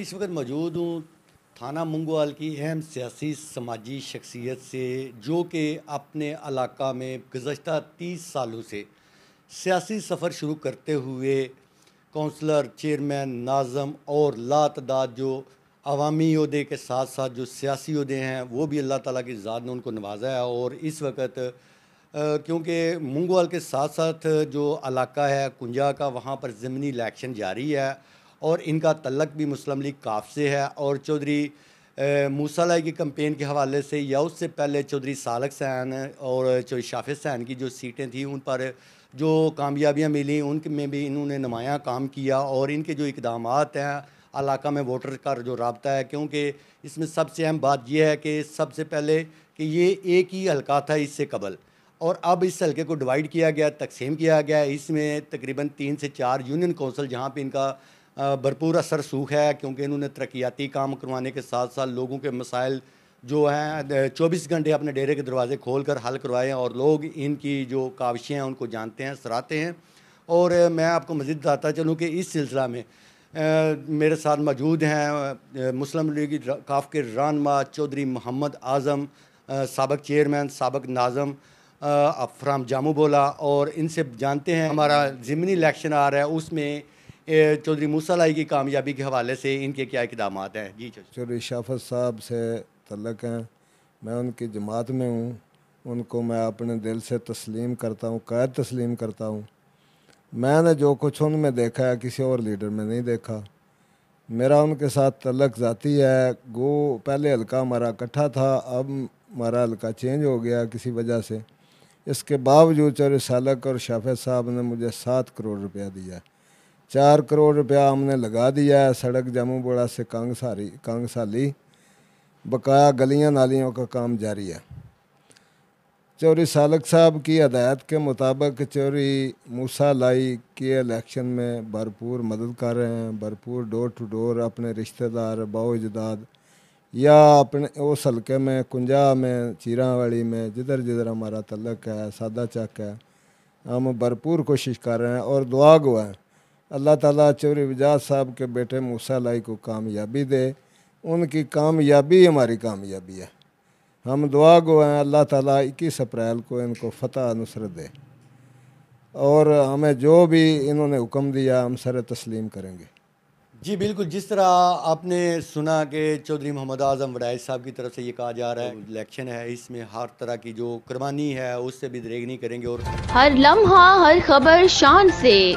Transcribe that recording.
اس وقت موجود ہوں، تھانہ منگوال کی اہم سیاسی، سماجی شخصیت سے، جو کہ اپنے علاقہ میں گزشتہ تیس سالوں سے سیاسی سفر شروع کرتے ہوئے کونسلر، چیئرمین، ناظم اور لا تعداد جو عوامی عہدے کے ساتھ ساتھ جو سیاسی عہدے ہیں، وہ بھی اللہ تعالیٰ کی ذات نے ان کو نوازا ہے اور اس وقت کیونکہ منگوال کے ساتھ ساتھ جو علاقہ ہے، کنجا کا، وہاں پر ضمنی الیکشن جاری ہے۔ اور ان کا تعلق بھی مسلم لیگ کاف سے ہے۔ اور چودھری موسیٰ کی کمپین کے حوالے سے یا اس سے پہلے چودھری سالک سین اور چودھری شافظ سین کی جو سیٹیں تھیں، ان پر جو کامیابیاں ملیں ان میں بھی انہوں نے نمایاں کام کیا اور ان کے جو اقدامات ہیں علاقہ میں ووٹر کا جو رابطہ ہے، کیونکہ اس میں سب سے اہم بات یہ ہے کہ سب سے پہلے کہ یہ ایک ہی حلقہ تھا اس سے قبل۔ اور اب اس حلقے کو ڈیوائیڈ کیا گیا، تقسیم کیا گیا۔ اس میں تقریباً تین سے چار یونین کونسل جہاں پہ ان کا بھرپور اثر سوکھ ہے کیونکہ انہوں نے ترقیاتی کام کروانے کے ساتھ ساتھ لوگوں کے مسائل جو ہیں چوبیس گھنٹے اپنے ڈیرے کے دروازے کھول کر حل کروائے ہیں اور لوگ ان کی جو کاوشیں ہیں ان کو جانتے ہیں، سراتے ہیں۔ اور میں آپ کو مزید بتاتا چلوں کہ اس سلسلہ میں میرے ساتھ موجود ہیں مسلم لیگ کاف کے رانما چودھری محمد اعظم سابق چیئرمین سابق ناظم فرام جامو بولا اور ان سے جانتے ہیں، ہمارا ضمنی الیکشن آ رہا ہے، اس میں چودھری موسیٰ لائی کی کامیابی کے حوالے سے ان کے کیا اقدامات ہیں؟ جی چودھری شافت صاحب سے تعلق ہیں۔ میں ان کی جماعت میں ہوں۔ ان کو میں اپنے دل سے تسلیم کرتا ہوں، قید تسلیم کرتا ہوں۔ میں نے جو کچھ ان میں دیکھا ہے، کسی اور لیڈر میں نہیں دیکھا۔ میرا ان کے ساتھ تعلق ذاتی ہے۔ گو پہلے حلقہ ہمارا اکٹھا تھا، اب ہمارا حلقہ چینج ہو گیا کسی وجہ سے۔ اس کے باوجود چور سالک اور شافع صاحب نے مجھے سات کروڑ روپیہ دیا چار کروڑ روپیہ ہم نے لگا دیا ہے سڑک جموں بوڑا سے کانگ ساری کانگ سالی۔ بقایا گلیاں نالیوں کا کام جاری ہے۔ چوری سالک صاحب کی ہدایت کے مطابق چوری موسا لائی کے الیکشن میں بھرپور مدد کر رہے ہیں۔ بھرپور ڈور ٹو ڈور اپنے رشتہ دار باؤ اجداد یا اپنے اس حلقے میں، کنجا میں چیراں واڑی میں، جدھر جدھر ہمارا تعلق ہے، سادہ چک ہے۔ ہم بھرپور کوشش کر رہے ہیں اور دعا گوا ہے اللہ تعالیٰ چوری وجاد صاحب کے بیٹے موسیٰ لائی کو کامیابی دے۔ ان کی کامیابی ہماری کامیابی ہے۔ ہم دعا گو ہیں اللہ تعالیٰ اکیس اپریل کو ان کو فتح نصرت دے۔ اور ہمیں جو بھی انہوں نے حکم دیا ہم سر تسلیم کریں گے۔ جی بالکل جس طرح آپ نے سنا کہ چودھری محمد اعظم وڈائز صاحب کی طرف سے یہ کہا جا رہا ہے الیکشن ہے اس میں ہر طرح کی جو قربانی ہے اس سے بھی دریگ نہیں کریں گے اور ہر لمحہ ہر خبر شان سے۔